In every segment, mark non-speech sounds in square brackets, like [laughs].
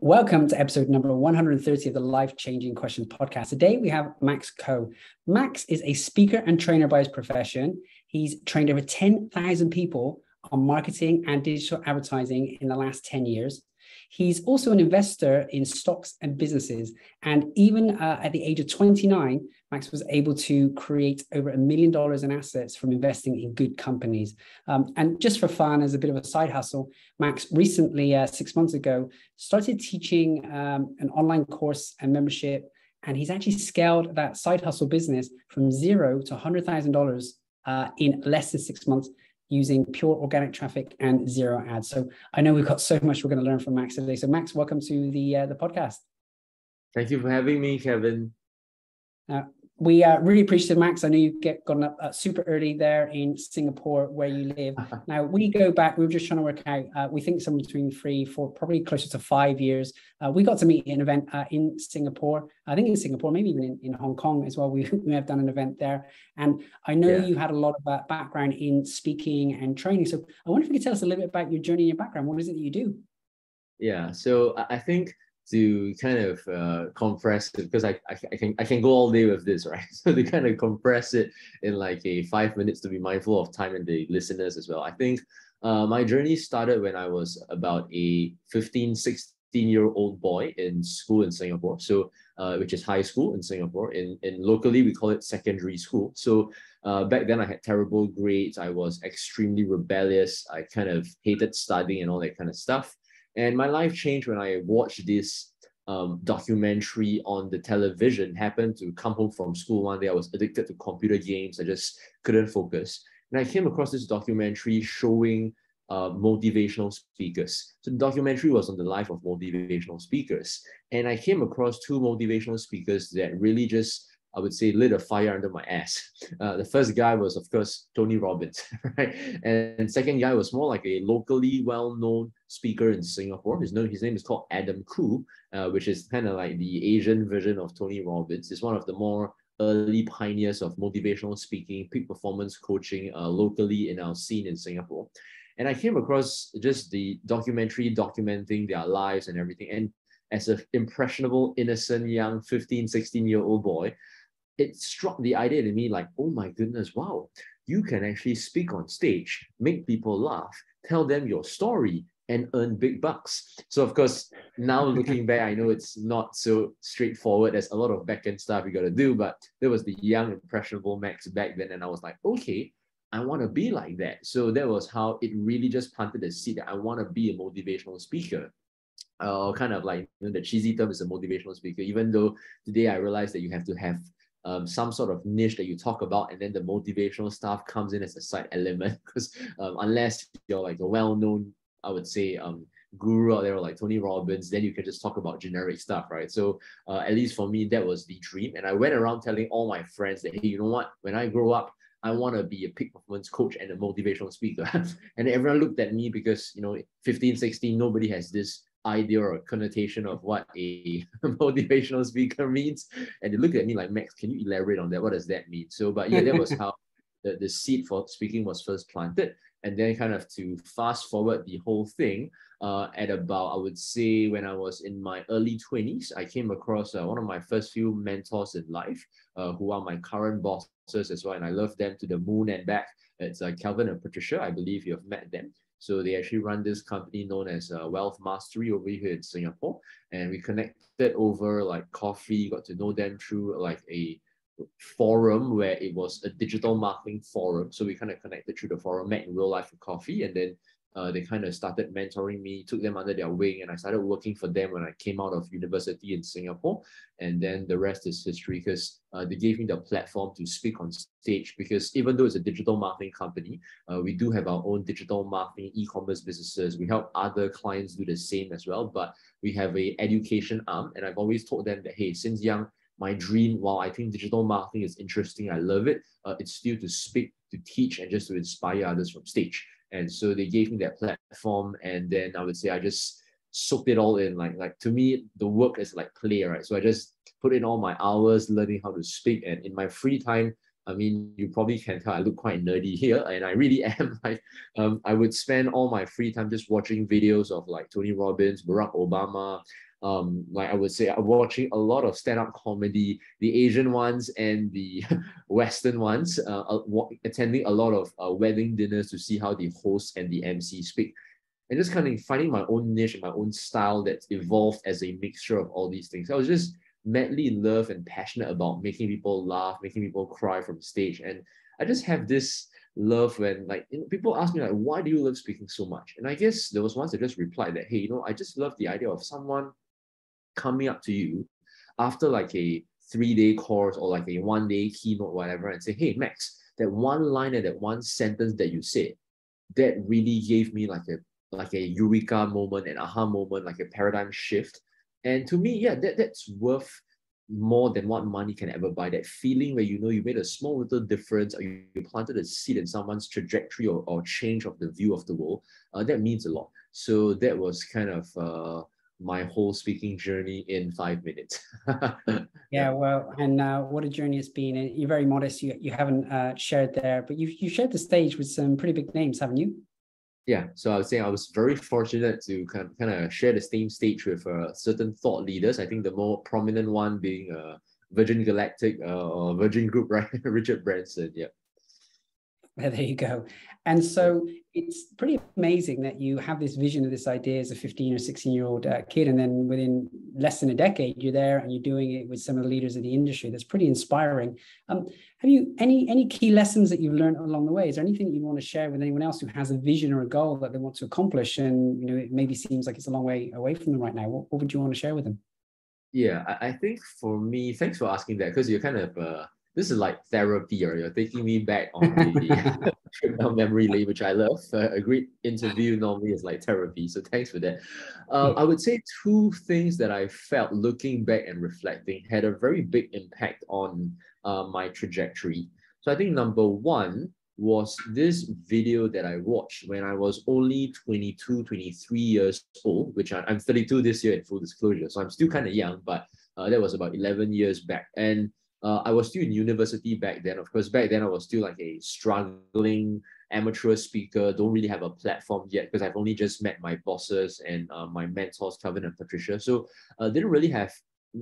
Welcome to episode number 130 of the Life Changing Questions podcast. Today we have Max Koh. Max is a speaker and trainer by his profession. He's trained over 10,000 people on marketing and digital advertising in the last 10 years. He's also an investor in stocks and businesses. And even uh, at the age of 29, Max was able to create over a million dollars in assets from investing in good companies. Um, and just for fun, as a bit of a side hustle, Max recently, uh, six months ago, started teaching um, an online course and membership. And he's actually scaled that side hustle business from zero to $100,000 uh, in less than six months using pure organic traffic and zero ads. So I know we've got so much we're going to learn from Max today. So Max, welcome to the uh, the podcast. Thank you for having me, Kevin. Uh, we uh, really appreciate Max. I know you get gotten up uh, super early there in Singapore where you live. [laughs] now we go back. We were just trying to work out. Uh, we think somewhere between three, four, probably closer to five years. Uh, we got to meet an event uh, in Singapore. I think in Singapore, maybe even in, in Hong Kong as well. We [laughs] we have done an event there, and I know yeah. you had a lot of uh, background in speaking and training. So I wonder if you could tell us a little bit about your journey and your background. What is it that you do? Yeah. So I think to kind of uh, compress it because I, I, I, can I can go all day with this, [laughs] right? So to kind of compress it in like a five minutes to be mindful of time and the listeners as well. I think uh, my journey started when I was about a 15, 16 year old boy in school in Singapore. So uh, which is high school in Singapore. In, in locally, we call it secondary school. So uh, back then I had terrible grades. I was extremely rebellious. I kind of hated studying and all that kind of stuff. And my life changed when I watched this um, documentary on the television. Happened to come home from school one day. I was addicted to computer games. I just couldn't focus. And I came across this documentary showing uh, motivational speakers. So the documentary was on the life of motivational speakers. And I came across two motivational speakers that really just I would say lit a fire under my ass. [laughs] Uh, the first guy was, of course, Tony Robbins, [laughs] right? And second guy was more like a locally well-known speaker in Singapore. His name, his name is called Adam Khoo, uh, which is kind of like the Asian version of Tony Robbins. He's one of the more early pioneers of motivational speaking, peak performance coaching uh, locally in our scene in Singapore. And I came across just the documentary documenting their lives and everything. And as an impressionable, innocent, young 15, 16 year old boy, it struck the idea to me like, oh my goodness, wow, you can actually speak on stage, make people laugh, tell them your story, and earn big bucks. So of course, now looking back, I know it's not so straightforward. There's a lot of back-end stuff you gotta do, but there was the young, impressionable Max back then, and I was like, okay, I want to be like that. So that was how it really just planted the seed that I want to be a motivational speaker. Uh, kind of like you know, the cheesy term is a motivational speaker, even though today I realize that you have to have um, some sort of niche that you talk about, and then the motivational stuff comes in as a side element. [laughs] Because um, unless you're like a well-known, I would say, um, guru out there like Tony Robbins, then you can just talk about generic stuff, right? So uh, at least for me, that was the dream, and I went around telling all my friends that hey, you know what? When I grow up, I want to be a peak performance coach and a motivational speaker. [laughs] and everyone looked at me because, you know, 15, 16, nobody has this idea or connotation of what a [laughs] motivational speaker means. And they looked at me like, Max, can you elaborate on that? What does that mean? So, but yeah, that was [laughs] how the, the seed for speaking was first planted. And then kind of to fast forward the whole thing, uh, at about, I would say when I was in my early 20s, I came across uh, one of my first few mentors in life, uh, who are my current bosses as well. And I love them to the moon and back. It's uh, Calvin and Patricia. I believe you have met them. So they actually run this company known as uh, Wealth Mastery over here in Singapore. And we connected over like coffee, got to know them through like a forum where it was a digital marketing forum. So we kind of connected through the forum, met in real life for coffee, and then uh, they kind of started mentoring me, took them under their wing, and I started working for them when I came out of university in Singapore. And then the rest is history because uh, they gave me the platform to speak on stage. Because even though it's a digital marketing company, uh, we do have our own digital marketing e-commerce businesses. We help other clients do the same as well, but we have a education arm. And I've always told them that hey, since young, my dream, while I think digital marketing is interesting, I love it, uh, it's still to speak, to teach, and just to inspire others from stage. And so they gave me that platform, and then I would say I just soaked it all in. Like like to me, the work is like play, right? So I just put in all my hours learning how to speak, and in my free time, I mean, you probably can tell I look quite nerdy [laughs] here, and I really am. [laughs] Like, um, I would spend all my free time just watching videos of like Tony Robbins, Barack Obama. Um, like I would say, I'm watching a lot of stand-up comedy, the Asian ones and the [laughs] Western ones. Uh, attending a lot of uh, wedding dinners to see how the host and the MC speak, and just kind of finding my own niche and my own style that's evolved as a mixture of all these things. I was just madly in love and passionate about making people laugh, making people cry from stage. And I just have this love when like you know, people ask me like, why do you love speaking so much? And I guess there was once I just replied that, hey, you know, I just love the idea of someone coming up to you after like a three-day course or like a one-day keynote, whatever, and say, hey, Max, that one line and that one sentence that you said, that really gave me like a like a eureka moment, an aha moment, like a paradigm shift and to me, yeah, that, that's worth more than what money can ever buy. That feeling where you know you made a small little difference or you, you planted a seed in someone's trajectory or, or change of the view of the world, uh, that means a lot. So that was kind of uh, my whole speaking journey in five minutes. [laughs] yeah, well, and uh, what a journey it's been. And you're very modest. You, you haven't uh, shared there, but you've, you shared the stage with some pretty big names, haven't you? yeah, so I was saying I was very fortunate to kind of, kind of share the same stage with uh, certain thought leaders. I think the more prominent one being uh, Virgin Galactic uh, or Virgin Group, right? [laughs] Richard Branson. Yeah. There you go. And so it's pretty amazing that you have this vision of this idea as a 15 or 16 year old uh, kid. And then within less than a decade, you're there and you're doing it with some of the leaders of the industry. That's pretty inspiring. Um, have you any any key lessons that you've learned along the way? Is there anything you want to share with anyone else who has a vision or a goal that they want to accomplish? And you know, it maybe seems like it's a long way away from them right now. What, what would you want to share with them? Yeah, I, I think for me, thanks for asking that because you're kind of uh, this is like therapy, or you're taking me back on the [laughs] trip down memory lane, which I love. Uh, a great interview normally is like therapy, so thanks for that. Uh, I would say two things that I felt looking back and reflecting had a very big impact on uh, my trajectory. So I think number one was this video that I watched when I was only 22, 23 years old, which I, am 32 this year in full disclosure. So I'm still kind of young, but uh, that was about 11 years back. And uh, I was still in university back then. Of course, back then I was still like a struggling amateur speaker, don't really have a platform yet because I've only just met my bosses and uh, my mentors, Calvin and Patricia. So uh, didn't really have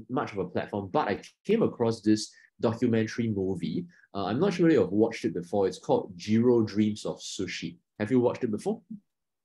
much of a platform, but I came across this documentary movie. Uh, I'm not sure if you've watched it before. It's called Jiro Dreams of Sushi. Have you watched it before?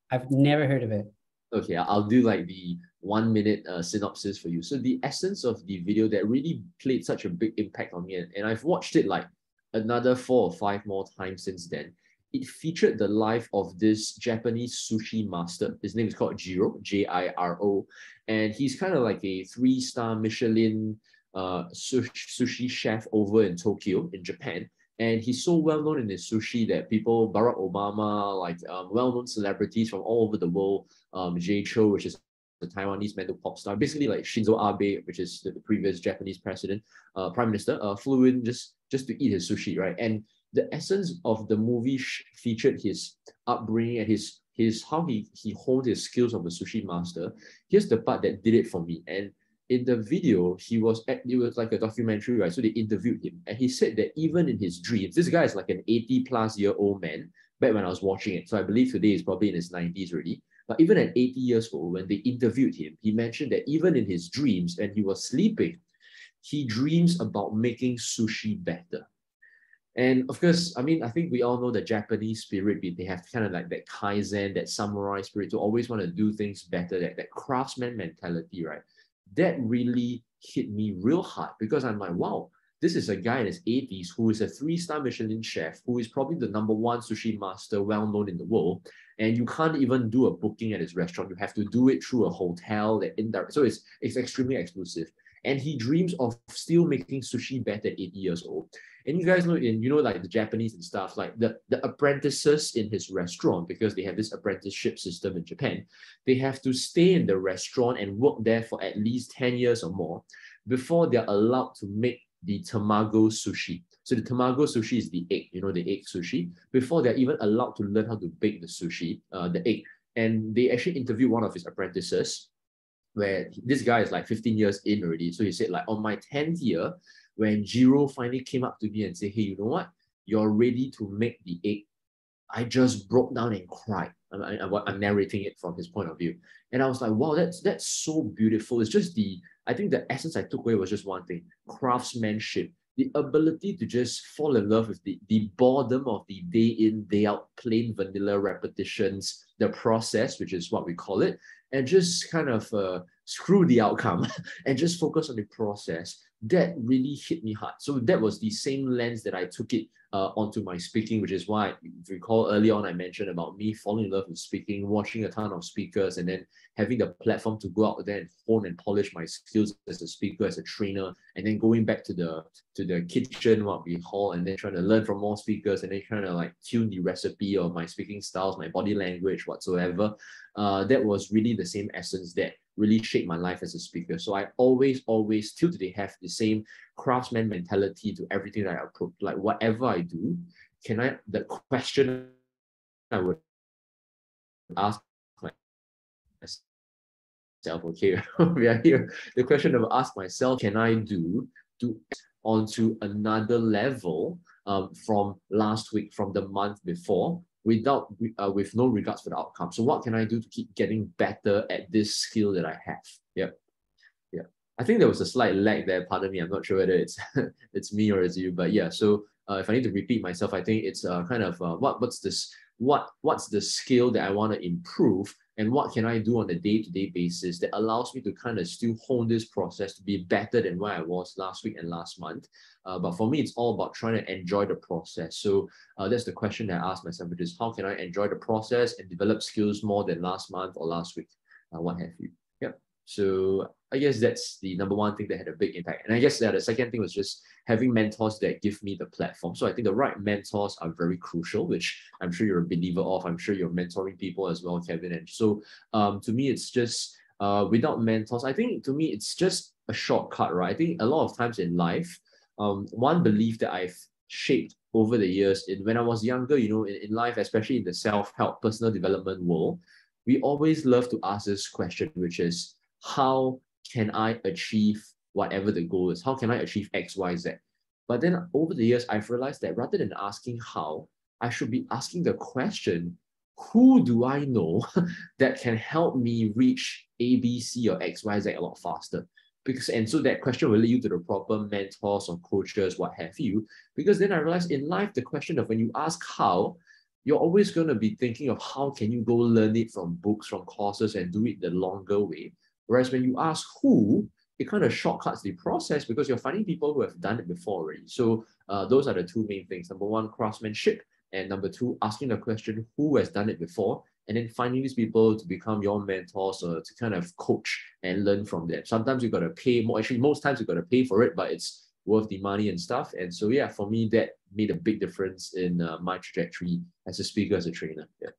I've never heard of it. Okay, I'll do like the one minute uh, synopsis for you. So the essence of the video that really played such a big impact on me, and, and I've watched it like another four or five more times since then. It featured the life of this Japanese sushi master. His name is called Jiro, J-I-R-O, and he's kind of like a three-star Michelin uh, sushi chef over in Tokyo, in Japan. And he's so well known in his sushi that people, Barack Obama, like um, well known celebrities from all over the world, um, Jay Chou, which is the Taiwanese Mandopop star, basically like Shinzo Abe, which is the, the previous Japanese president, uh, prime minister, uh, flew in just just to eat his sushi, right? And the essence of the movie featured his upbringing and his his how he he honed his skills of a sushi master. Here's the part that did it for me, and in the video, he was at, it was like a documentary, right? So they interviewed him, and he said that even in his dreams, this guy is like an 80 plus year old man back when I was watching it. So I believe today is probably in his 90s already. But even at 80 years old, when they interviewed him, he mentioned that even in his dreams, and he was sleeping, he dreams about making sushi better. And of course, I mean, I think we all know the Japanese spirit, they have kind of like that kaizen, that samurai spirit to always want to do things better, that, that craftsman mentality, right? That really hit me real hard because I'm like, wow, this is a guy in his 80s who is a three-star Michelin chef, who is probably the number one sushi master well known in the world. And you can't even do a booking at his restaurant. You have to do it through a hotel that indirect. So it's it's extremely exclusive. And he dreams of still making sushi better at 80 years old. And you guys know in you know like the Japanese and stuff, like the, the apprentices in his restaurant, because they have this apprenticeship system in Japan, they have to stay in the restaurant and work there for at least 10 years or more before they're allowed to make the tamago sushi. So the tamago sushi is the egg, you know, the egg sushi, before they're even allowed to learn how to bake the sushi, uh, the egg. And they actually interviewed one of his apprentices where this guy is like 15 years in already. So he said like on my 10th year, when Jiro finally came up to me and said, Hey, you know what? You're ready to make the egg. I just broke down and cried. I'm, I, I'm narrating it from his point of view. And I was like, wow, that's that's so beautiful. It's just the, I think the essence I took away was just one thing, craftsmanship the ability to just fall in love with the, the boredom of the day in, day out, plain vanilla repetitions, the process, which is what we call it, and just kind of uh, screw the outcome [laughs] and just focus on the process that really hit me hard. So that was the same lens that I took it uh, onto my speaking, which is why, if you recall early on, I mentioned about me falling in love with speaking, watching a ton of speakers, and then having the platform to go out there and hone and polish my skills as a speaker, as a trainer, and then going back to the to the kitchen, what we call, and then trying to learn from more speakers, and then trying to like tune the recipe of my speaking styles, my body language, whatsoever. Uh, that was really the same essence that really shaped my life as a speaker. So I always, always, till today, have the same craftsman mentality to everything that I approach. Like whatever I do, can I, the question I would ask myself, okay, [laughs] we are here. The question I would ask myself, can I do to onto another level um, from last week, from the month before, without uh, with no regards for the outcome. So what can I do to keep getting better at this skill that I have? Yep. Yeah. I think there was a slight lag there. Pardon me. I'm not sure whether it's [laughs] it's me or it's you, but yeah. So uh, if I need to repeat myself, I think it's uh, kind of uh, what what's this what what's the skill that I want to improve and what can I do on a day-to-day basis that allows me to kind of still hone this process to be better than where I was last week and last month. Uh, but for me, it's all about trying to enjoy the process. So uh, that's the question that I ask myself, which is how can I enjoy the process and develop skills more than last month or last week? Uh, what have you? Yep. So I guess that's the number one thing that had a big impact. And I guess yeah, the second thing was just having mentors that give me the platform. So I think the right mentors are very crucial, which I'm sure you're a believer of. I'm sure you're mentoring people as well, Kevin. And so um, to me, it's just uh, without mentors, I think to me, it's just a shortcut, right? I think a lot of times in life, um, one belief that I've shaped over the years, in when I was younger, you know, in, in life, especially in the self-help, personal development world, we always love to ask this question, which is how can I achieve whatever the goal is? How can I achieve X, Y, Z? But then over the years, I've realized that rather than asking how, I should be asking the question, who do I know [laughs] that can help me reach A, B, C, or X, Y, Z a lot faster? Because and so that question will lead you to the proper mentors or coaches, what have you. Because then I realized in life, the question of when you ask how, you're always going to be thinking of how can you go learn it from books, from courses, and do it the longer way. Whereas when you ask who, it kind of shortcuts the process because you're finding people who have done it before already. So uh, those are the two main things. Number one, craftsmanship. And number two, asking the question, who has done it before? And then finding these people to become your mentors or to kind of coach and learn from them. Sometimes you've got to pay more. Actually, most times you've got to pay for it, but it's worth the money and stuff. And so, yeah, for me, that made a big difference in uh, my trajectory as a speaker, as a trainer. Yeah.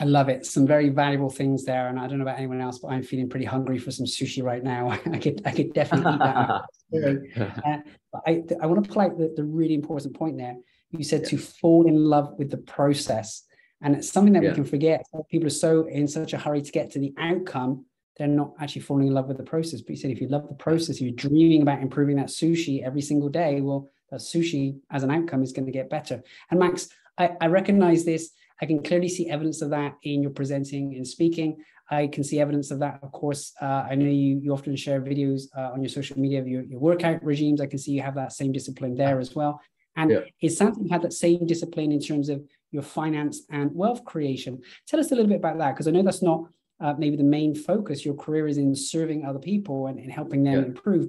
I love it. Some very valuable things there. And I don't know about anyone else, but I'm feeling pretty hungry for some sushi right now. [laughs] I could I could definitely eat that. [laughs] uh, but I, I want to pull out the, the really important point there. You said yeah. to fall in love with the process. And it's something that yeah. we can forget. People are so in such a hurry to get to the outcome, they're not actually falling in love with the process. But you said if you love the process, if you're dreaming about improving that sushi every single day, well, that sushi as an outcome is going to get better. And Max, I, I recognize this I can clearly see evidence of that in your presenting and speaking. I can see evidence of that, of course. Uh, I know you, you often share videos uh, on your social media of your, your workout regimes. I can see you have that same discipline there as well. And yeah. it sounds like you had that same discipline in terms of your finance and wealth creation. Tell us a little bit about that, because I know that's not uh, maybe the main focus. Your career is in serving other people and, and helping them yeah. improve.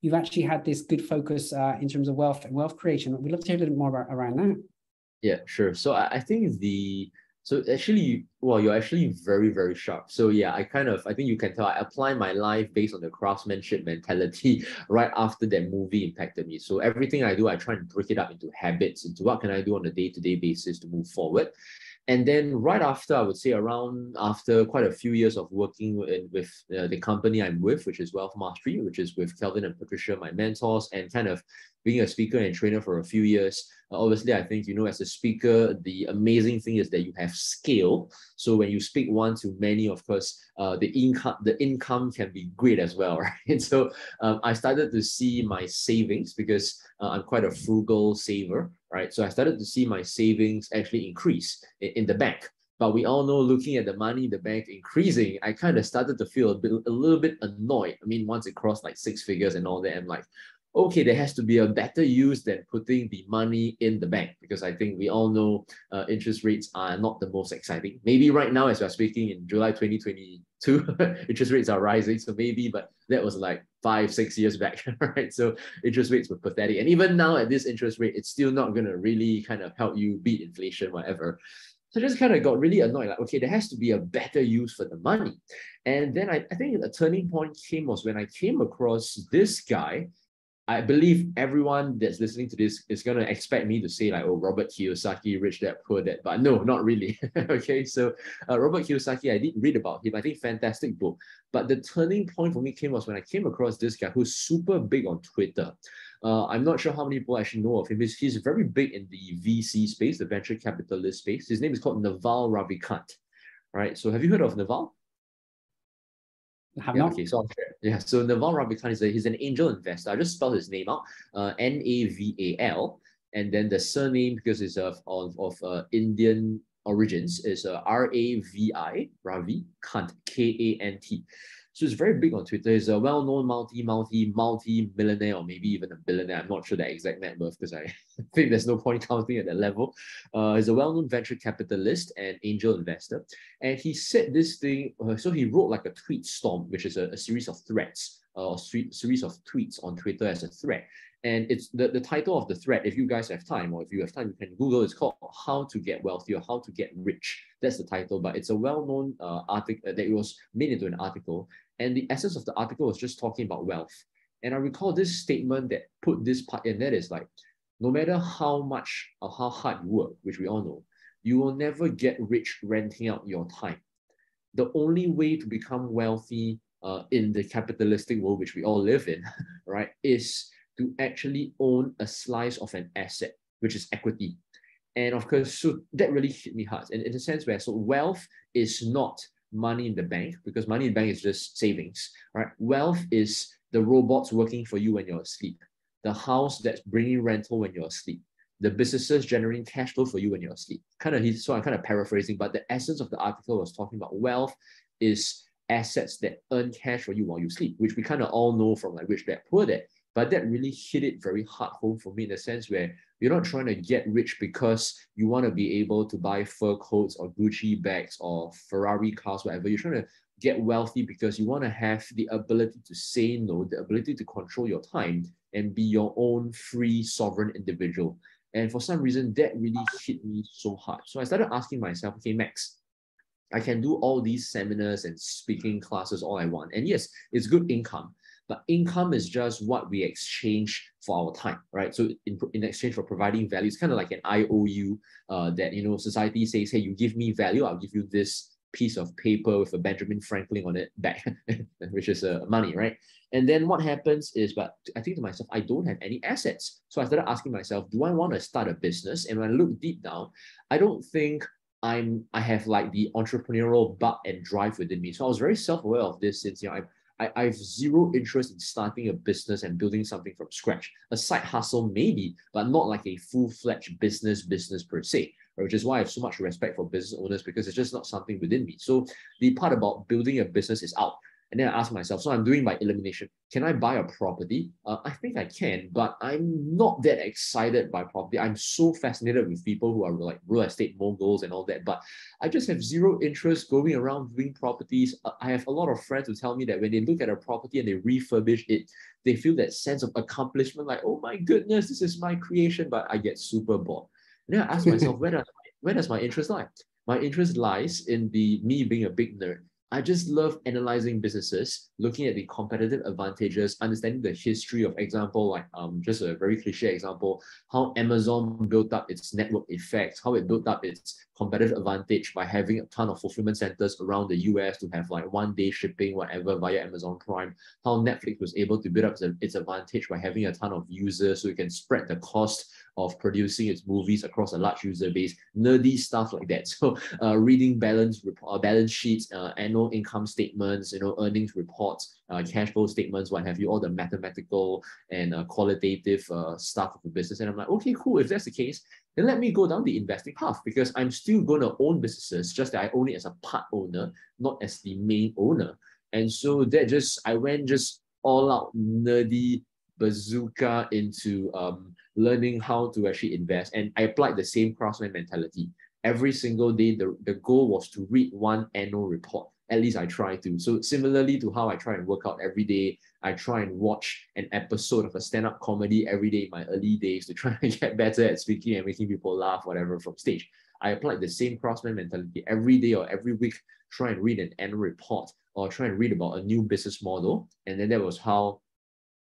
You've actually had this good focus uh, in terms of wealth and wealth creation. We'd love to hear a little more about, around that. Yeah, sure. So I, I think the so actually, well, you're actually very, very sharp. So yeah, I kind of I think you can tell I apply my life based on the craftsmanship mentality [laughs] right after that movie impacted me. So everything I do, I try and break it up into habits, into what can I do on a day-to-day basis to move forward. And then right after, I would say around after quite a few years of working with, with uh, the company I'm with, which is Wealth Mastery, which is with Kelvin and Patricia, my mentors, and kind of being a speaker and trainer for a few years, obviously, I think, you know, as a speaker, the amazing thing is that you have scale. So when you speak one to many, of course, uh, the income the income can be great as well, [laughs] right? So um, I started to see my savings because uh, I'm quite a frugal saver, right? So I started to see my savings actually increase in, in the bank. But we all know looking at the money in the bank increasing, I kind of started to feel a bit a little bit annoyed. I mean, once it crossed like six figures and all that, I'm like, okay, there has to be a better use than putting the money in the bank because I think we all know uh, interest rates are not the most exciting. Maybe right now, as we're speaking in July 2022, [laughs] interest rates are rising. So maybe, but that was like five, six years back, [laughs] right? So interest rates were pathetic. And even now at this interest rate, it's still not going to really kind of help you beat inflation, whatever. So I just kind of got really annoyed, like, okay, there has to be a better use for the money. And then I, I think the turning point came was when I came across this guy I believe everyone that's listening to this is going to expect me to say like, oh, Robert Kiyosaki, rich dad, poor dad. But no, not really. [laughs] okay, so uh, Robert Kiyosaki, I did read about him. I think fantastic book. But the turning point for me came was when I came across this guy who's super big on Twitter. Uh, I'm not sure how many people actually know of him. He's, he's very big in the VC space, the venture capitalist space. His name is called Naval Ravikant. Right. So have you heard of Naval? Have yeah, not. Okay, so yeah, so Naval Ravikant is a, he's an angel investor. I just spelled his name out, uh, N A V A L, and then the surname because it's of of, of uh, Indian origins is uh, R A V I Ravi Kant K A N T. So it's very big on Twitter. He's a well-known multi, multi, multi-millionaire or maybe even a billionaire. I'm not sure the exact net worth because I [laughs] think there's no point counting at that level. Uh, he's a well-known venture capitalist and angel investor. And he said this thing, uh, so he wrote like a tweet storm, which is a, a series of threads uh, or series of tweets on Twitter as a thread. And it's the, the title of the thread, if you guys have time, or if you have time, you can Google, it's called How to Get Wealthy or How to Get Rich. That's the title, but it's a well-known uh, article that it was made into an article. And the essence of the article was just talking about wealth. And I recall this statement that put this part in that is like, no matter how much or how hard you work, which we all know, you will never get rich renting out your time. The only way to become wealthy uh, in the capitalistic world, which we all live in, [laughs] right, is to actually own a slice of an asset, which is equity. And of course, so that really hit me hard. And in a sense where so wealth is not money in the bank because money in the bank is just savings, right? Wealth is the robots working for you when you're asleep, the house that's bringing rental when you're asleep, the businesses generating cash flow for you when you're asleep. Kind of, so I'm kind of paraphrasing, but the essence of the article was talking about wealth is assets that earn cash for you while you sleep, which we kind of all know from like rich dad, poor dad. But that really hit it very hard home for me in the sense where you're not trying to get rich because you want to be able to buy fur coats or Gucci bags or Ferrari cars, whatever. You're trying to get wealthy because you want to have the ability to say no, the ability to control your time and be your own free sovereign individual. And for some reason, that really hit me so hard. So I started asking myself, okay, Max, I can do all these seminars and speaking classes all I want. And yes, it's good income. But income is just what we exchange for our time, right? So in, in exchange for providing value, it's kind of like an IOU uh, that, you know, society says, hey, you give me value, I'll give you this piece of paper with a Benjamin Franklin on it back, [laughs] which is uh, money, right? And then what happens is, but I think to myself, I don't have any assets. So I started asking myself, do I want to start a business? And when I look deep down, I don't think I'm I have like the entrepreneurial bug and drive within me. So I was very self-aware of this since you know I I, I have zero interest in starting a business and building something from scratch. A side hustle, maybe, but not like a full-fledged business business per se. Which is why I have so much respect for business owners because it's just not something within me. So the part about building a business is out. And then I ask myself, so I'm doing by elimination. Can I buy a property? Uh, I think I can, but I'm not that excited by property. I'm so fascinated with people who are like real estate moguls and all that, but I just have zero interest going around doing properties. Uh, I have a lot of friends who tell me that when they look at a property and they refurbish it, they feel that sense of accomplishment, like, oh my goodness, this is my creation, but I get super bored. And then I ask myself, [laughs] where does, where does my interest lie? My interest lies in the me being a big nerd I just love analyzing businesses, looking at the competitive advantages, understanding the history of example, like um, just a very cliche example, how Amazon built up its network effects, how it built up its competitive advantage by having a ton of fulfillment centers around the US to have like one day shipping, whatever, via Amazon Prime. How Netflix was able to build up its advantage by having a ton of users so it can spread the cost of producing its movies across a large user base, nerdy stuff like that. [laughs] So uh, reading balance uh, balance sheets, uh, annual income statements, you know, earnings reports, uh, cash flow statements, what have you, all the mathematical and uh, qualitative uh, stuff of the business. And I'm like, okay, cool. If that's the case, then let me go down the investing path because I'm still going to own businesses, just that I own it as a part owner, not as the main owner. And so that just, I went just all out nerdy bazooka into um, learning how to actually invest. And I applied the same craftsman mentality. Every single day, the, the goal was to read one annual report. At least I try to. So similarly to how I try and work out every day, I try and watch an episode of a stand-up comedy every day in my early days to try [laughs] and get better at speaking and making people laugh, whatever, from stage. I applied the same craftsman mentality every day or every week, try and read an annual report or try and read about a new business model. And then that was how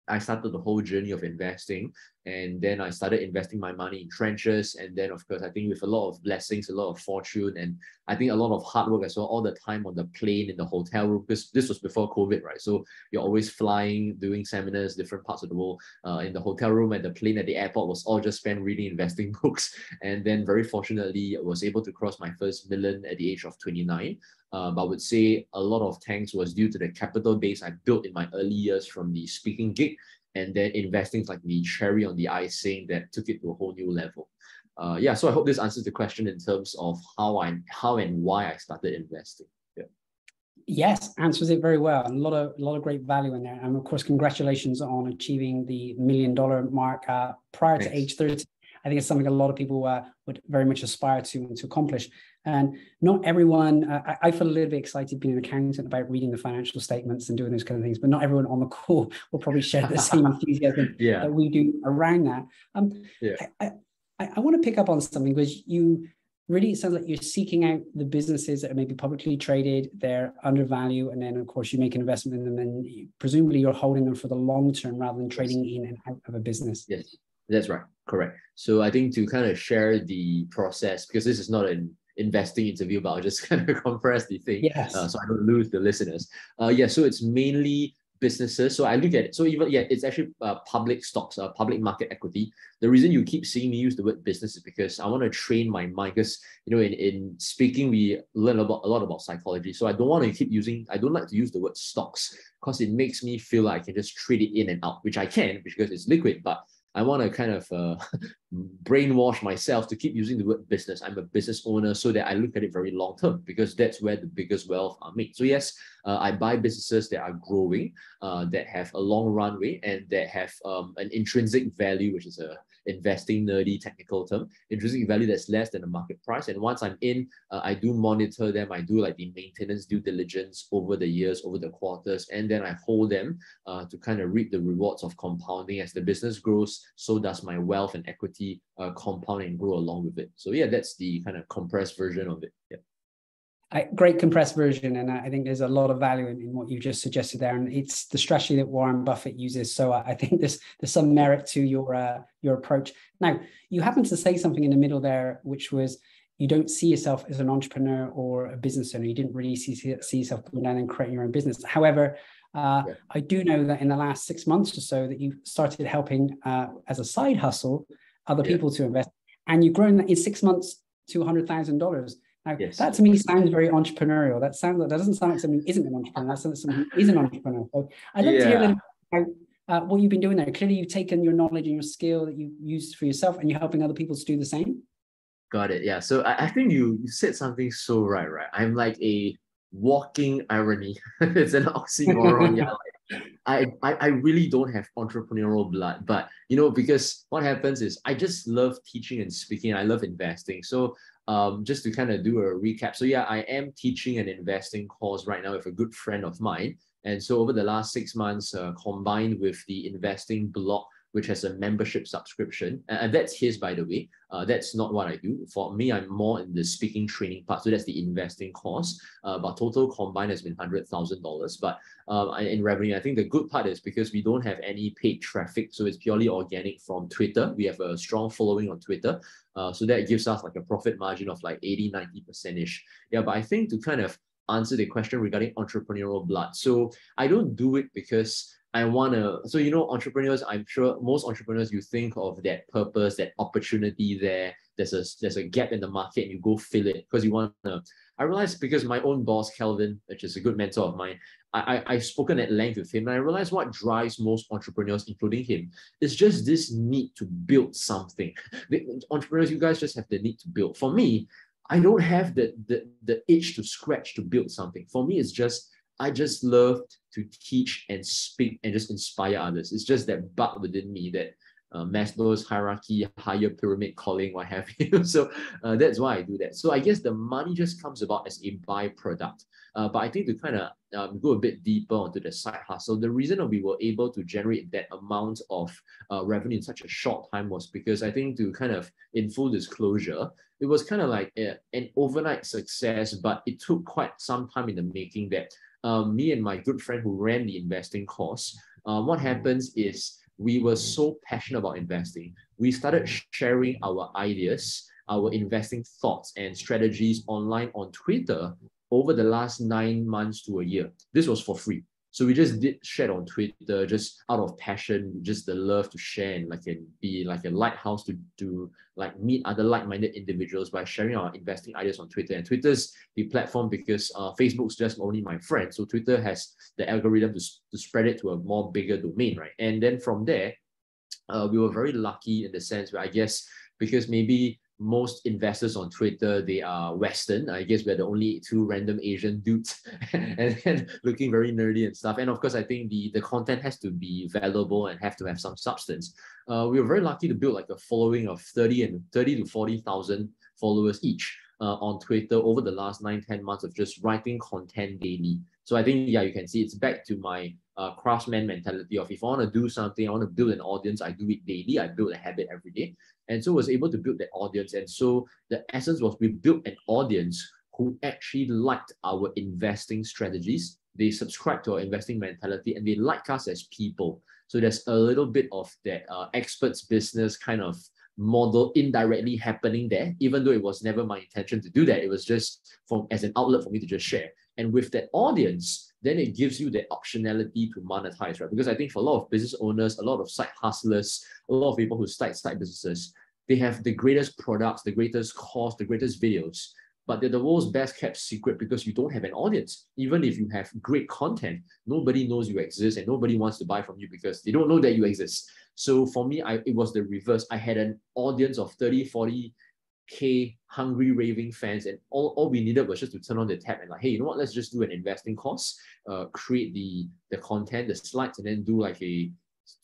I started the whole journey of investing. And then I started investing my money in tranches. And then, of course, I think with a lot of blessings, a lot of fortune, and I think a lot of hard work as well, all the time on the plane, in the hotel room, because this was before COVID, right? So you're always flying, doing seminars, different parts of the world. Uh, in the hotel room and the plane at the airport was all just spent reading investing [laughs] books. And then, very fortunately, I was able to cross my first million at the age of 29. Uh, but I would say a lot of thanks was due to the capital base I built in my early years from the speaking gig and then investing like the cherry on the icing that took it to a whole new level. Uh, yeah, so I hope this answers the question in terms of how I how and why I started investing. Yeah. Yes, answers it very well. and A lot of a lot of great value in there, and of course, congratulations on achieving the million dollar mark uh, prior Thanks. to age thirty. I think it's something a lot of people uh, would very much aspire to to accomplish. And not everyone, uh, I, I, feel a little bit excited being an accountant about reading the financial statements and doing those kind of things, but not everyone on the call [laughs] will probably share the same [laughs] enthusiasm yeah. that we do around that. Um, yeah. I, I, I want to pick up on something because you really it sounds like you're seeking out the businesses that are maybe publicly traded, they're undervalued, and then of course you make an investment in them, and presumably you're holding them for the long term rather than trading in and out of a business. Yes, that's right, correct. So I think to kind of share the process because this is not an investing interview, but I'll just [laughs] kind of compress the thing yes. uh, so I don't lose the listeners. Uh, yeah, so it's mainly businesses. So I look at it. So even yeah, it's actually uh, public stocks, uh, public market equity. The reason you keep seeing me use the word business is because I want to train my mind. Because you know, in, in speaking, we learn about a lot about psychology. So I don't want to keep using. I don't like to use the word stocks because it makes me feel like I can just trade it in and out, which I can because it's liquid. But I want to kind of uh, [laughs] brainwash myself to keep using the word business. I'm a business owner so that I look at it very long term because that's where the biggest wealth are made. So yes, uh, I buy businesses that are growing, uh, that have a long runway and that have um, an intrinsic value, which is a investing nerdy technical term, intrinsic value that's less than the market price. And once I'm in, uh, I do monitor them. I do like the maintenance due diligence over the years, over the quarters, and then I hold them uh, to kind of reap the rewards of compounding. As the business grows, so does my wealth and equity uh, compound and grow along with it. So yeah, that's the kind of compressed version of it. Yeah. I, great compressed version, and I think there's a lot of value in, in, what you just suggested there, and it's the strategy that Warren Buffett uses. So I think there's there's some merit to your uh, your approach. Now, you happen to say something in the middle there, which was you don't see yourself as an entrepreneur or a business owner. You didn't really see see yourself going down and creating your own business. However, uh, yeah. I do know that in the last six months or so that you started helping uh, as a side hustle other yeah. people to invest, and you've grown that in six months to hundred thousand dollars. Now, yes. that to me sounds very entrepreneurial. That sounds that doesn't sound like someone who isn't an entrepreneur. That sounds like somebody who is an entrepreneur. So I'd love yeah. to hear a little about uh, what you've been doing there. Clearly, you've taken your knowledge and your skill that you used for yourself, and you're helping other people to do the same. Got it. Yeah. So I, I think you you said something so right. Right. I'm like a walking irony. [laughs] it's an oxymoron. yeah. I, I I really don't have entrepreneurial blood, but you know, because what happens is I just love teaching and speaking. I love investing. So um, just to kind of do a recap. So yeah, I am teaching an investing course right now with a good friend of mine. And so over the last six months, uh, combined with the investing blog, which has a membership subscription. And that's his, by the way. Uh, that's not what I do. For me, I'm more in the speaking training part. So that's the investing course. Uh, but total combined has been $100,000. But um, in revenue, I think the good part is because we don't have any paid traffic. So it's purely organic from Twitter. We have a strong following on Twitter. Uh, so that gives us like a profit margin of like 80, 90%-ish. Yeah, but I think to kind of answer the question regarding entrepreneurial blood. So I don't do it because I want to, so you know, entrepreneurs, I'm sure most entrepreneurs, you think of that purpose, that opportunity there. There's a there's a gap in the market and you go fill it because you want to. I realized because my own boss, Kelvin, which is a good mentor of mine, I, I, I've spoken at length with him and I realized what drives most entrepreneurs, including him, is just this need to build something. The entrepreneurs, you guys just have the need to build. For me, I don't have the, the, the itch to scratch to build something. For me, it's just I just love to teach and speak and just inspire others. It's just that bug within me that uh, Maslow's hierarchy, higher pyramid calling, what have [laughs] you. so uh, that's why I do that. So I guess the money just comes about as a byproduct. Uh, but I think to kind of um, go a bit deeper onto the side hustle, the reason that we were able to generate that amount of uh, revenue in such a short time was because I think to kind of, in full disclosure, it was kind of like a, an overnight success, but it took quite some time in the making that um, me and my good friend who ran the investing course, uh, what happens is we were so passionate about investing. We started sharing our ideas, our investing thoughts and strategies online on Twitter over the last nine months to a year. This was for free. So we just did share on Twitter, just out of passion, just the love to share and like and be like a lighthouse to to like meet other like-minded individuals by sharing our investing ideas on Twitter. And Twitter's the platform because uh, Facebook's just only my friend. So Twitter has the algorithm to, to spread it to a more bigger domain, right? And then from there, uh, we were very lucky in the sense where I guess because maybe most investors on Twitter, they are Western. I guess we're the only two random Asian [laughs] dudes [laughs] and, and looking very nerdy and stuff. And of course, I think the, the content has to be valuable and have to have some substance. Uh, we were very lucky to build like a following of 30 and 30 to 40,000 followers each uh, on Twitter over the last nine, 10 months of just writing content daily. So I think, yeah, you can see it's back to my uh, craftsman mentality of if I want to do something, I want to build an audience, I do it daily, I build a habit every day. And so was able to build that audience. And so the essence was we built an audience who actually liked our investing strategies. They subscribe to our investing mentality and they like us as people. So there's a little bit of that uh, experts business kind of model indirectly happening there, even though it was never my intention to do that. It was just from as an outlet for me to just share. And with that audience, then it gives you the optionality to monetize, right? Because I think for a lot of business owners, a lot of side hustlers, a lot of people who start side businesses, they have the greatest products, the greatest cost, the greatest videos, but they're the world's best kept secret because you don't have an audience. Even if you have great content, nobody knows you exist and nobody wants to buy from you because they don't know that you exist. So for me, I, it was the reverse. I had an audience of 30, 40 K hungry raving fans, and all, all we needed was just to turn on the tap and like, hey, you know what? Let's just do an investing course, uh, create the the content, the slides, and then do like a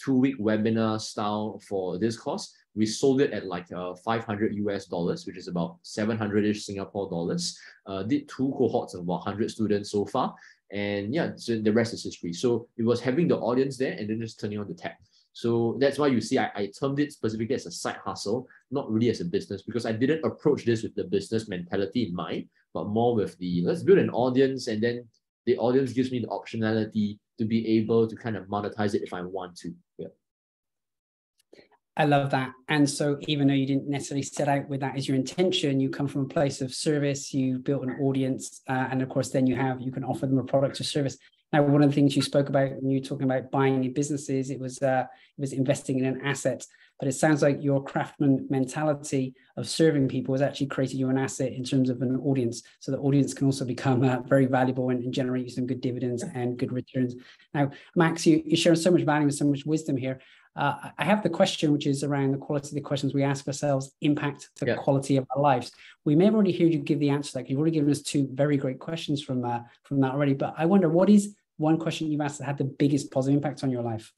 two week webinar style for this course. We sold it at like uh, 500 US dollars, which is about 700 ish Singapore dollars. Uh, did two cohorts of about 100 students so far, and yeah, so the rest is history. So it was having the audience there and then just turning on the tap. So that's why you see I, I termed it specifically as a side hustle, not really as a business, because I didn't approach this with the business mentality in mind, but more with the let's build an audience and then the audience gives me the optionality to be able to kind of monetize it if I want to. Yeah. I love that. And so, even though you didn't necessarily set out with that as your intention, you come from a place of service, you built an audience, uh, and of course, then you have you can offer them a product or service. Now, one of the things you spoke about when you were talking about buying new businesses, it was uh, it was investing in an asset. But it sounds like your craftsman mentality of serving people has actually created you an asset in terms of an audience. So the audience can also become uh, very valuable and, and, generate you some good dividends and good returns. Now, Max, you, you're sharing so much value and so much wisdom here. Uh, I have the question, which is around the quality of the questions we ask ourselves, impact the yeah. quality of our lives. We may have already heard you give the answer. Like you've already given us two very great questions from uh, from that already. But I wonder, what is one question you've asked that had the biggest positive impact on your life?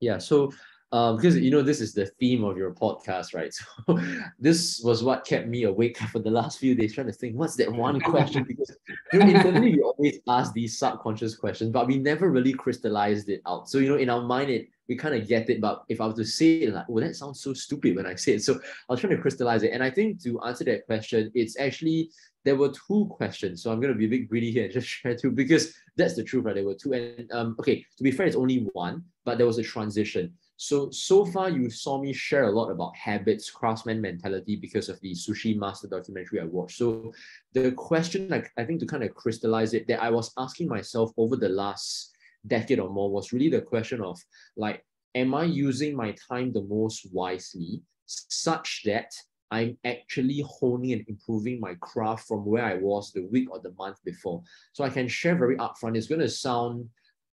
Yeah. So um, because you know this is the theme of your podcast, right? [laughs] So this was what kept me awake [laughs] for the last few days, trying to think what's that one question [laughs] because you know, internally we always ask these subconscious questions, but we never really crystallized it out. So you know, in our mind, it we kind of get it, but if I were to say it, like, oh, that sounds so stupid when I say it. So I was trying to crystallize it, and I think to answer that question, it's actually there were two questions. So I'm going to be a bit greedy here and [laughs] just share two because that's the truth, right? There were two. And um, okay, to be fair, it's only one, but there was a transition. So, so far you saw me share a lot about habits, craftsman mentality because of the Sushi Master documentary I watched. So the question, like, I think to kind of crystallize it, that I was asking myself over the last decade or more was really the question of like, am I using my time the most wisely such that I'm actually honing and improving my craft from where I was the week or the month before. So I can share very upfront. It's going to sound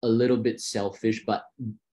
a little bit selfish, but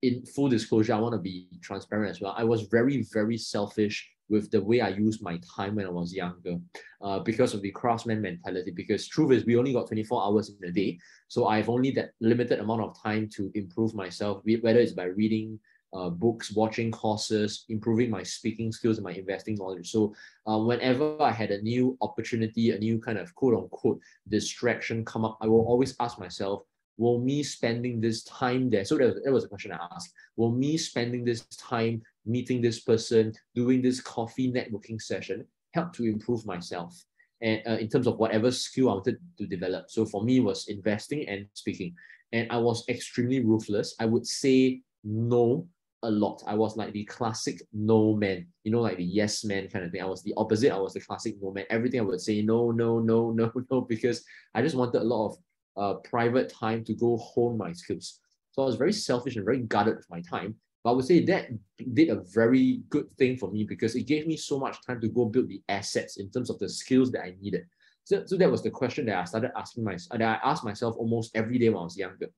in full disclosure, I want to be transparent as well. I was very, very selfish with the way I used my time when I was younger uh, because of the craftsman mentality. Because truth is, we only got 24 hours in a day. So I've only that limited amount of time to improve myself, whether it's by reading uh, books, watching courses, improving my speaking skills and my investing knowledge. So uh, whenever I had a new opportunity, a new kind of quote unquote distraction come up, I will always ask myself, will me spending this time there? So that was, that was a question I asked. Will me spending this time meeting this person, doing this coffee networking session help to improve myself? And uh, in terms of whatever skill I wanted to develop. So for me was investing and speaking. And I was extremely ruthless. I would say no a lot. I was like the classic no man, you know, like the yes man kind of thing. I was the opposite. I was the classic no man. Everything I would say no, no, no, [laughs] no, no, because I just wanted a lot of uh, private time to go hone my skills. So I was very selfish and very guarded with my time. But I would say that did a very good thing for me because it gave me so much time to go build the assets in terms of the skills that I needed. So, so that was the question that I started asking myself, that I asked myself almost every day when I was younger.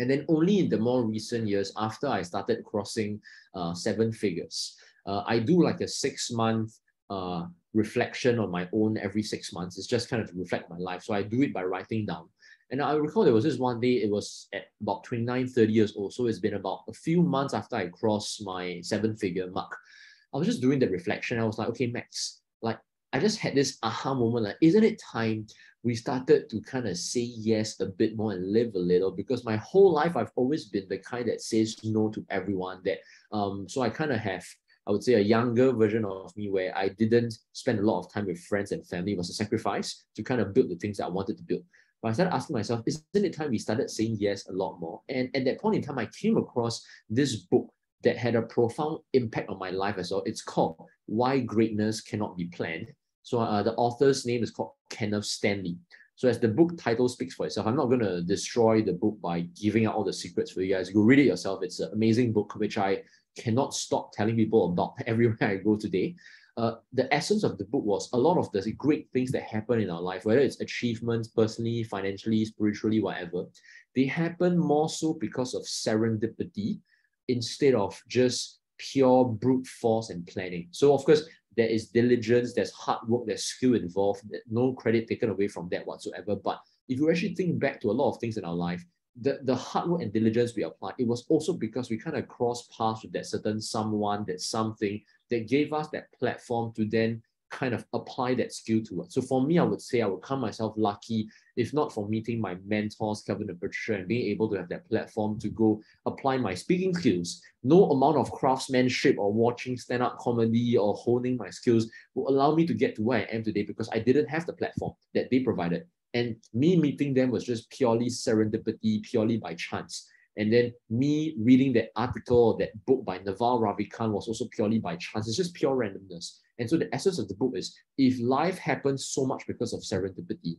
And then only in the more recent years, after I started crossing uh, seven figures, uh, I do like a six month uh, reflection on my own every six months. It's just kind of to reflect my life. So I do it by writing down. And I recall there was this one day, it was at about 29, 30 years old. So it's been about a few months after I crossed my seven figure mark. I was just doing the reflection. I was like, okay, Max, like I just had this aha moment, like, isn't it time we started to kind of say yes a bit more and live a little? Because my whole life I've always been the kind that says no to everyone. That um, so I kind of have I would say a younger version of me where I didn't spend a lot of time with friends and family it was a sacrifice to kind of build the things that I wanted to build. But I started asking myself, isn't it time we started saying yes a lot more? And at that point in time, I came across this book that had a profound impact on my life as well. It's called Why Greatness Cannot Be Planned. So uh, the author's name is called Kenneth Stanley. So as the book title speaks for itself, I'm not going to destroy the book by giving out all the secrets for you guys. Go read it yourself. It's an amazing book, which I cannot stop telling people about [laughs] everywhere I go today uh, the essence of the book was a lot of the great things that happen in our life, whether it's achievements, personally, financially, spiritually, whatever, they happen more so because of serendipity instead of just pure brute force and planning. So, of course, there is diligence, there's hard work, there's skill involved, no credit taken away from that whatsoever. But if you actually think back to a lot of things in our life, the, the hard work and diligence we applied, it was also because we kind of crossed paths with that certain someone, that something that gave us that platform to then kind of apply that skill to it. So for me, I would say I would count myself lucky, if not for meeting my mentors, Kevin and Patricia, and being able to have that platform to go apply my speaking skills. No amount of craftsmanship or watching stand-up comedy or honing my skills will allow me to get to where I am today because I didn't have the platform that they provided. And me meeting them was just purely serendipity, purely by chance. And then me reading that article, that book by Naval Ravikant was also purely by chance. It's just pure randomness. And so the essence of the book is if life happens so much because of serendipity,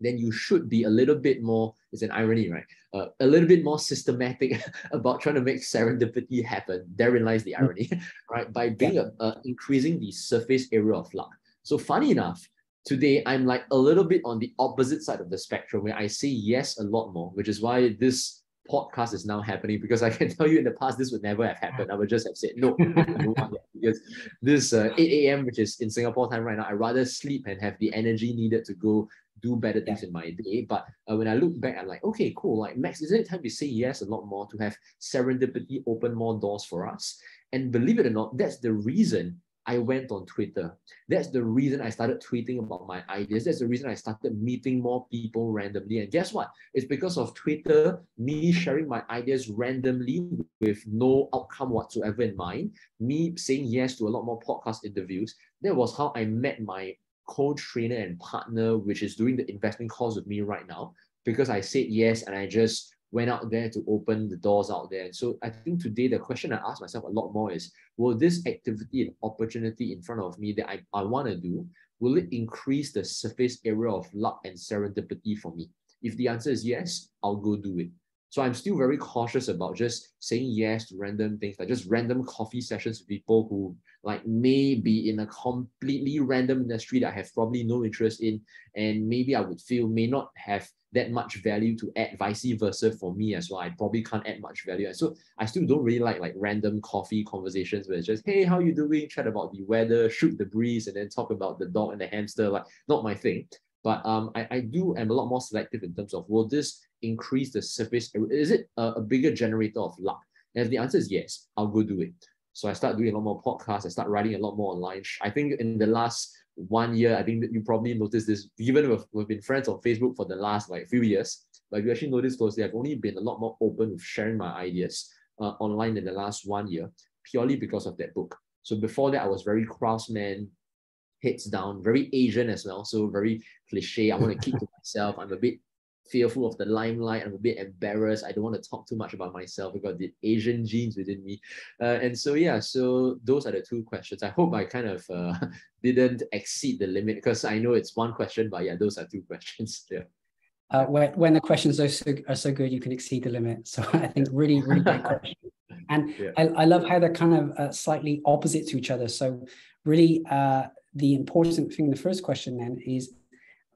then you should be a little bit more, it's an irony, right? Uh, a little bit more systematic [laughs] about trying to make serendipity happen. Therein lies the irony, [laughs] right? By being yeah. a, a, increasing the surface area of luck. So funny enough, today I'm like a little bit on the opposite side of the spectrum where I say yes a lot more, which is why this podcast is now happening because I can [laughs] tell you in the past this would never have happened. I would just have said no, [laughs] because this uh, 8 a.m., which is in Singapore time right now, I rather sleep and have the energy needed to go do better things yeah. in my day. But uh, when I look back, I'm like, okay, cool. Like Max, isn't it time to say yes a lot more to have serendipity open more doors for us? And believe it or not, that's the reason I went on Twitter. That's the reason I started tweeting about my ideas. That's the reason I started meeting more people randomly. And guess what? It's because of Twitter, me sharing my ideas randomly with no outcome whatsoever in mind, me saying yes to a lot more podcast interviews. That was how I met my co-trainer and partner, which is doing the investment course with me right now, because I said yes and I just went out there to open the doors out there. So I think today the question I ask myself a lot more is, will this activity and opportunity in front of me that I, I want to do, will it increase the surface area of luck and serendipity for me? If the answer is yes, I'll go do it. So I'm still very cautious about just saying yes to random things, like just random coffee sessions with people who like may be in a completely random industry that I have probably no interest in, and maybe I would feel may not have that much value to add, vice versa for me as well. I probably can't add much value. And so I still don't really like like random coffee conversations where it's just, hey, how you doing? Chat about the weather, shoot the breeze, and then talk about the dog and the hamster. Like not my thing. But um, I, I do am a lot more selective in terms of will this increase the surface? Is it a, a bigger generator of luck? And if the answer is yes, I'll go do it. So I start doing a lot more podcasts. I start writing a lot more online. I think in the last one year, I think that you probably noticed this, even we've, we've been friends on Facebook for the last like few years, but if you actually notice closely, I've only been a lot more open with sharing my ideas uh, online in the last one year, purely because of that book. So before that, I was very craftsman, heads down, very Asian as well. So very cliche. I want to keep to [laughs] myself. I'm a bit fearful of the limelight. I'm a bit embarrassed. I don't want to talk too much about myself because the Asian genes within me. Uh, and so, yeah, so those are the two questions. I hope I kind of uh, [laughs] didn't exceed the limit because I know it's one question, but yeah, those are two [laughs] questions. Yeah. Uh, when, when the questions are so, are so good, you can exceed the limit. So I think really, really great question. And yeah. I, I love how they're kind of uh, slightly opposite to each other. So really, uh, the important thing, the first question then is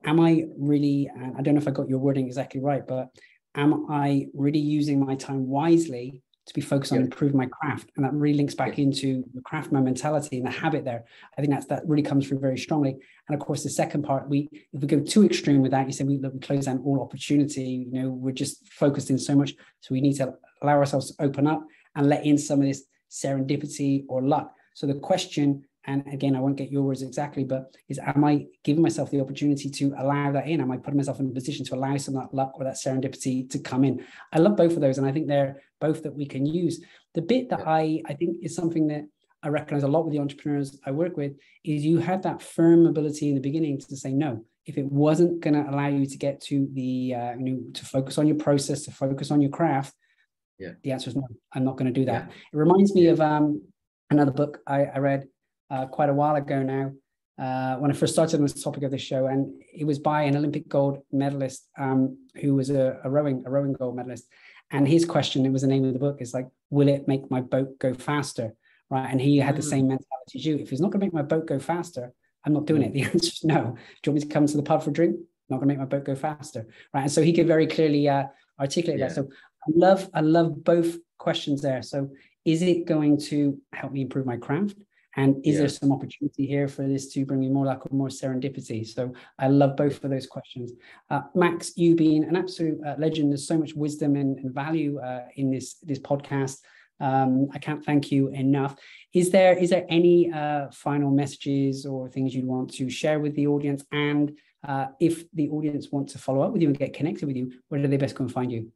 am I really, I don't know if I got your wording exactly right, but am I really using my time wisely to be focused on improving my craft? And that really links back yeah. into the craftsman mentality and the habit there. I think that's that really comes through very strongly. And of course, the second part, we if we go too extreme with that, you say we, we close down all opportunity, you know, we're just focused in so much. So we need to allow ourselves to open up and let in some of this serendipity or luck. So the question and again, I won't get your words exactly, but is am I giving myself the opportunity to allow that in? Am I putting myself in a position to allow some of that luck or that serendipity to come in? I love both of those, and I think they're both that we can use. The bit that. I I think is something that I recognize a lot with the entrepreneurs I work with is you had that firm ability in the beginning to say no. If it wasn't going to allow you to get to the uh, you know to focus on your process, to focus on your craft, yeah, the answer is no. I'm not going to do that. Yeah. It reminds me of um, another book I, I read uh, quite a while ago now uh, when I first started on this topic of this show, and it was by an Olympic gold medalist um, who was a, a, rowing a rowing gold medalist. And his question, it was the name of the book, is like, "Will it make my boat go faster?" Right? And he had the same mm. mentality as you. If it's not going to make my boat go faster, I'm not doing it. [laughs] The answer is no. Do you want me to come to the pub for a drink? Not going to make my boat go faster, right? And so he could very clearly uh, articulate yeah. that. So I love, I love both questions there. So is it going to help me improve my craft? And is yeah. there some opportunity here for this to bring me more luck or more serendipity? So I love both of those questions. Uh, Max, you've been an absolute uh, legend, there's so much wisdom and, and value uh, in this this podcast. Um, I can't thank you enough. Is there is there any uh, final messages or things you'd want to share with the audience? And uh, if the audience wants to follow up with you and get connected with you, where do they best go and find you?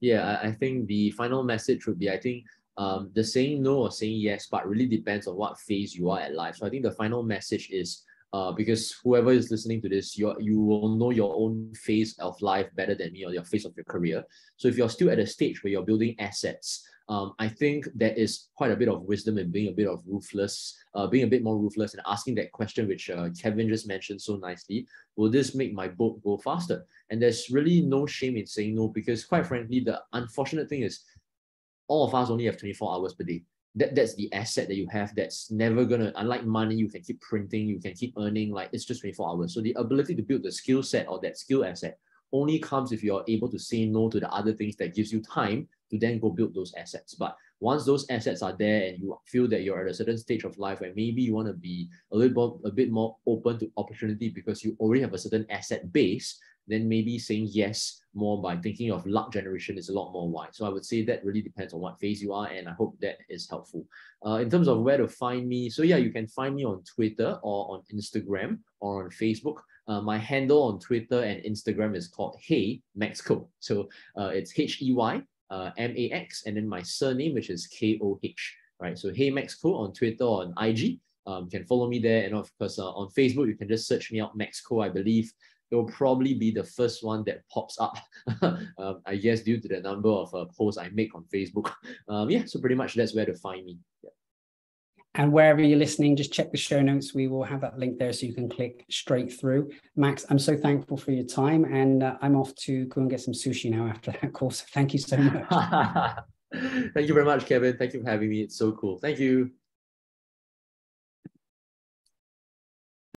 Yeah, I think the final message would be I think um, the saying no or saying yes, but really depends on what phase you are at life. So I think the final message is uh, because whoever is listening to this, you you will know your own phase of life better than me or your phase of your career. So if you're still at a stage where you're building assets, um, I think there is quite a bit of wisdom in being a bit of ruthless, uh, being a bit more ruthless and asking that question, which uh, Kevin just mentioned so nicely. Will this make my boat go faster? And there's really no shame in saying no because, quite frankly, the unfortunate thing is all of us only have 24 hours per day. That, that's the asset that you have that's never gonna unlike money you can keep printing you can keep earning like it's just 24 hours so the ability to build the skill set or that skill asset only comes if you're able to say no to the other things that gives you time to then go build those assets but once those assets are there and you feel that you're at a certain stage of life where maybe you want to be a little bit, a bit more open to opportunity because you already have a certain asset base, then maybe saying yes more by thinking of luck generation is a lot more wide. So I would say that really depends on what phase you are, and I hope that is helpful. Uh, in terms of where to find me, so yeah, you can find me on Twitter or on Instagram or on Facebook. Uh, my handle on Twitter and Instagram is called Hey Max Koh. So uh, it's H E Y uh, M A X, and then my surname, which is K O H. Right. So Hey Max Koh on Twitter or on IG. Um, you can follow me there, and of course uh, on Facebook, you can just search me out Max Koh. I believe it will probably be the first one that pops up. [laughs] um, I guess due to the number of uh, posts I make on Facebook. [laughs] Um, yeah, so pretty much that's where to find me. Yeah. And wherever you're listening, just check the show notes. We will have that link there so you can click straight through. Max, I'm so thankful for your time. And uh, I'm off to go and get some sushi now after that course. [laughs] Thank you so much. Thank you very much, Kevin. Thank you for having me. It's so cool. Thank you.